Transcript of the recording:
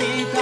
You.